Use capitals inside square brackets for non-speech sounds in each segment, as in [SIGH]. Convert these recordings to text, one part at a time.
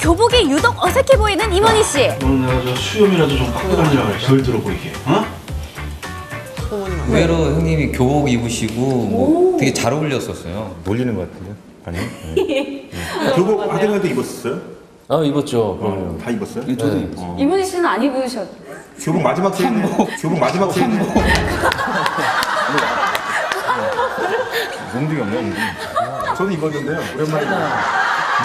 교복이 유독 어색해 보이는 이모니 씨. 오늘 내가 저 수염이라도 좀 깎고 다니라고 해. 덜 들어 보이게. 어? 의외로 형님이 교복 입으시고 뭐 되게 잘 어울렸었어요. 놀리는 것 같은데? 아니요? 네. 교복 아들한테 입었어요? 아 입었죠. 그럼요. 다 입었어요? 저도 네. 입었어요. 이모니 씨는 안 입으셨. 교복 마지막 세일에 교복 마지막 세일에 몽둥이 없네 저는 입었는데요 오랜만에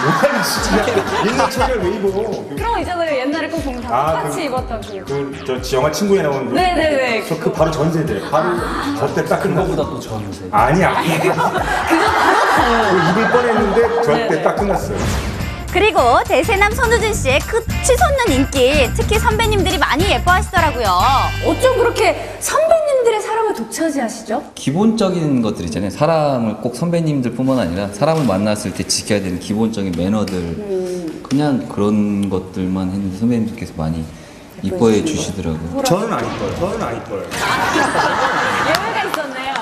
뭐야 진짜 옛날 차를 왜 입어 그런 거 있잖아요. 옛날에 꼭 보면 다 아, 똑같이 그- 입었던 그. 그저 영화 친구에 나오는 그- 네네네. 저 그 바로 전세대 바로 저때 딱 끝났어 그거보다 또 전세. 아니야 [LAUGHS] 그거 입을 뻔했는데 저때 딱 끝났어요 그리고 대세남 손우준 씨의 끝이 솟는 인기 특히 선배님들이 많이 예뻐하시더라고요. 어쩜 그렇게 선배 독차지하시죠? 기본적인 것들 있잖아요. 사람을 꼭 선배님들뿐만 아니라 사람을 만났을 때 지켜야 되는 기본적인 매너들 그냥 그런 것들만 했는데 선배님들께서 많이 이뻐해 주시더라고요. 저는 안 이뻐요 저는 안 이뻐요 예외가 있었네요.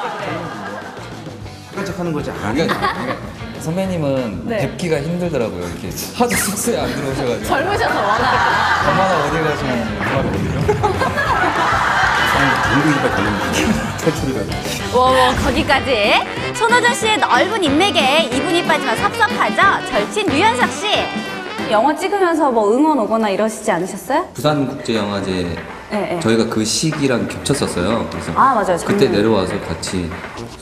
깜짝하는 거지 그러니까, 그러니까 선배님은 네. 뵙기가 힘들더라고요. 이렇게 하도 숙소에 안 들어오셔가지고 젊으셔서 워낙. 엄마가 어디 가시면 연 락오거든요. 몽둥이가 걸리는 탈출이가 워워 거기까지. 손호준 씨의 넓은 인맥에 이분이 빠지면 섭섭하죠. 절친 류현석 씨. 영화 찍으면서 뭐 응원 오거나 이러시지 않으셨어요? 부산국제영화제 네, 네. 저희가 그 시기랑 겹쳤었어요. 그래서 아, 맞아요. 그때 작년에. 내려와서 같이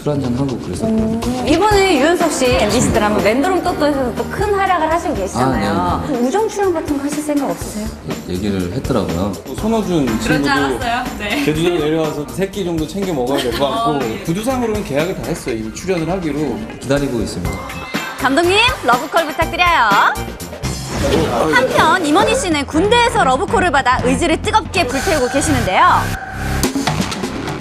술 한잔 하고 그랬었거든요. 이번에 유현석 씨 MBC 드라마 맨드롬 또또에서 또큰 활약을 하시고 계시잖아요. 아, 우정 출연 같은 거 하실 생각 없으세요? 얘기를 했더라고요. 손호준 친구도 네. 제주도 내려와서 세끼 정도 챙겨 먹어야 될 것 같고 구두상으로는 계약을 다 했어요. 이미 출연을 하기로. 기다리고 있습니다. 감독님 러브콜 부탁드려요. 한편 임원희 씨는 군대에서 러브콜을 받아 의지를 뜨겁게 불태우고 계시는데요.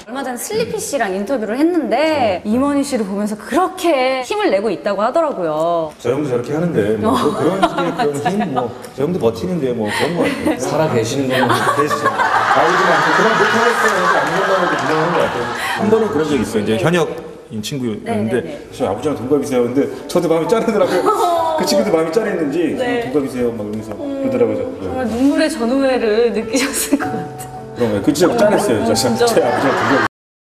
얼마 전에 슬리피 씨랑 인터뷰를 했는데 임원희 씨를 보면서 그렇게 힘을 내고 있다고 하더라고요. 저 형도 저렇게 하는데 뭐 그- 그런 [LAUGHS] 식의 그런 힘뭐저 형도 버티는데 뭐 그런 거 같아요. 살아 계시는 거는 됐어 아우지 않고 그만 못하겠어요 해서 안 된다고 인정하는 것 같아요. 한 번은 그런 적이 있어요. 이제 현역인 친구였는데. 저 아버지랑 동갑이세요. 근데 저도 마음이 짠하더라고요 [LAUGHS] 그 친구도 마음이 짠했는지 네. 동갑이세요 막 이러면서 그러더라고요 정말 눈물의 전우회를 느끼셨을 것 같아요. 거예요 그 진짜 짠했어요 저, 진짜. 제 아버지랑 동갑이세요